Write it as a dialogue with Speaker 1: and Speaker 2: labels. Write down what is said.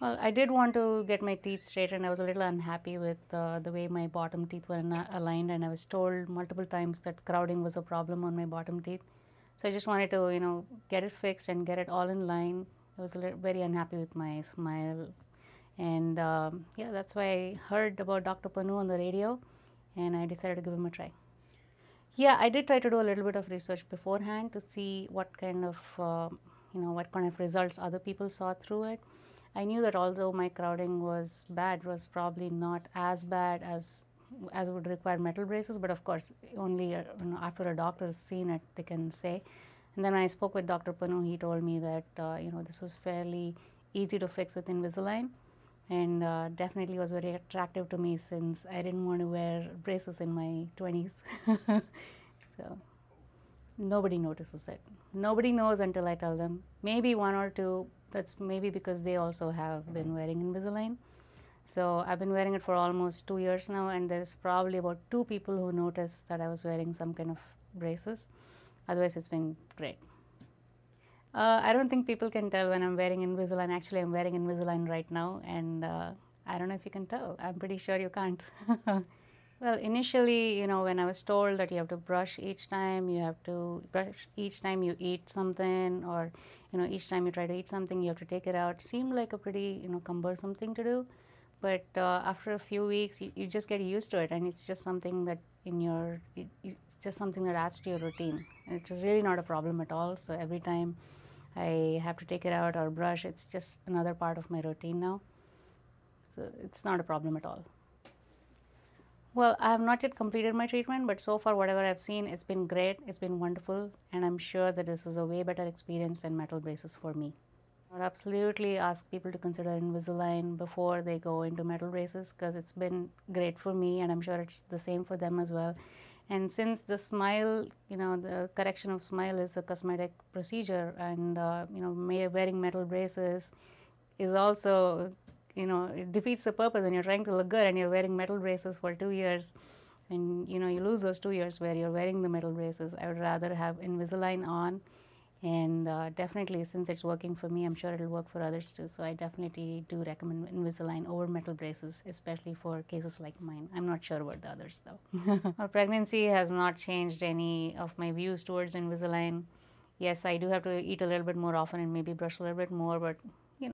Speaker 1: Well, I did want to get my teeth straightened. I was a little unhappy with uh, the way my bottom teeth were aligned, and I was told multiple times that crowding was a problem on my bottom teeth. So I just wanted to, you know, get it fixed and get it all in line. I was a little, very unhappy with my smile, and um, yeah, that's why I heard about Dr. Pannu on the radio, and I decided to give him a try. Yeah, I did try to do a little bit of research beforehand to see what kind of, uh, you know, what kind of results other people saw through it. I knew that although my crowding was bad, was probably not as bad as as would require metal braces. But of course, only uh, after a doctor has seen it, they can say. And then I spoke with Dr. Pannu. He told me that uh, you know this was fairly easy to fix with Invisalign, and uh, definitely was very attractive to me since I didn't want to wear braces in my 20s. so nobody notices it. Nobody knows until I tell them. Maybe one or two that's maybe because they also have been wearing Invisalign. So I've been wearing it for almost two years now, and there's probably about two people who noticed that I was wearing some kind of braces. Otherwise, it's been great. Uh, I don't think people can tell when I'm wearing Invisalign. Actually, I'm wearing Invisalign right now, and uh, I don't know if you can tell. I'm pretty sure you can't. Well, initially, you know, when I was told that you have to brush each time, you have to brush each time you eat something, or you know, each time you try to eat something, you have to take it out. Seemed like a pretty, you know, cumbersome thing to do. But uh, after a few weeks, you, you, just get used to it, and it's just something that in your, it, it's just something that adds to your routine. And it's really not a problem at all. So every time I have to take it out or brush, it's just another part of my routine now. So it's not a problem at all. Well, I have not yet completed my treatment, but so far, whatever I've seen, it's been great, it's been wonderful, and I'm sure that this is a way better experience than metal braces for me. I would absolutely ask people to consider Invisalign before they go into metal braces because it's been great for me, and I'm sure it's the same for them as well. And since the smile, you know, the correction of smile is a cosmetic procedure, and uh, you know, wearing metal braces is also you know it defeats the purpose when you're trying to look good and you're wearing metal braces for two years and you know you lose those two years where you're wearing the metal braces. I would rather have invisalign on and uh, definitely since it's working for me i'm sure it'll work for others too. So i definitely do recommend invisalign over metal braces especially for cases like mine. I'm not sure about the others though. Our pregnancy has not changed any of my views towards invisalign. Yes i do have to eat a little bit more often and maybe brush a little bit more but